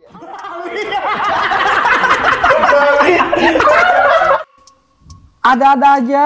Ada-ada aja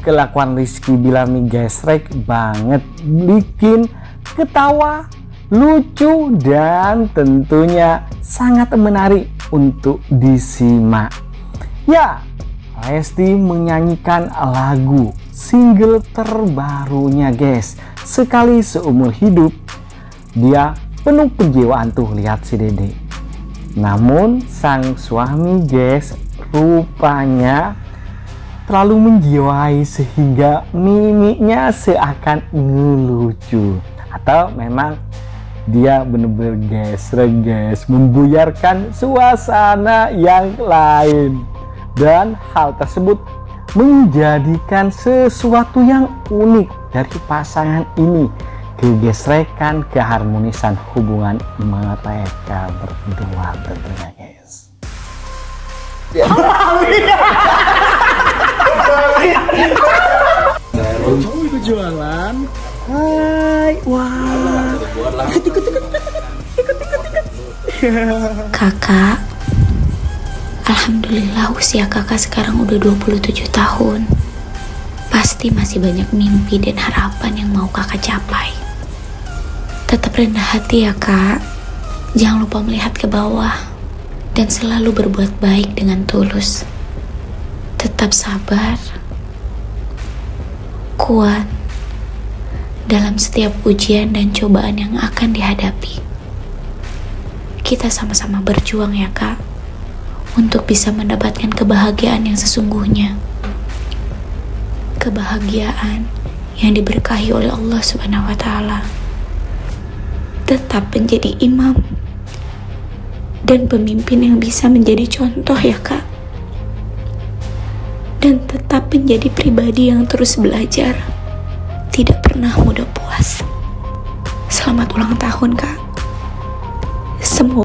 kelakuan Rizky Bilami gesrek banget bikin ketawa, lucu dan tentunya sangat menarik untuk disimak. Ya, Lesti menyanyikan lagu single terbarunya guys. Sekali seumur hidup dia penuh kejiwaan tuh lihat si Dede. Namun sang suami guys rupanya terlalu menjiwai sehingga mimiknya seakan ngelucu atau memang dia bener-bener gesrek guys membuyarkan suasana yang lain. Dan hal tersebut menjadikan sesuatu yang unik dari pasangan ini kegesrekan keharmonisan hubungan mereka berdua tentunya guys. Kakak, Alhamdulillah usia kakak sekarang udah 27 tahun. Pasti masih banyak mimpi dan harapan yang mau kakak capai. Tetap rendah hati ya kak. Jangan lupa melihat ke bawah dan selalu berbuat baik dengan tulus. Tetap sabar kuat dalam setiap ujian dan cobaan yang akan dihadapi. Kita sama-sama berjuang ya kak, untuk bisa mendapatkan kebahagiaan yang sesungguhnya. Kebahagiaan yang diberkahi oleh Allah Subhanahu wa taala. Tetap menjadi imam dan pemimpin yang bisa menjadi contoh ya kak dan tetap menjadi pribadi yang terus belajar. Tidak pernah mudah puas. Selamat ulang tahun, Kak. Semua